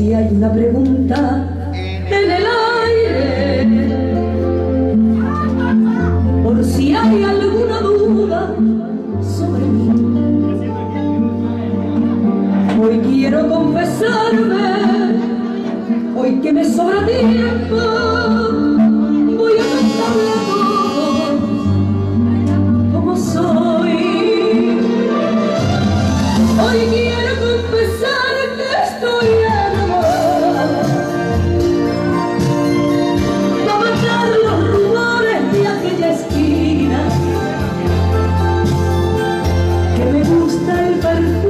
si hay una pregunta en perfume.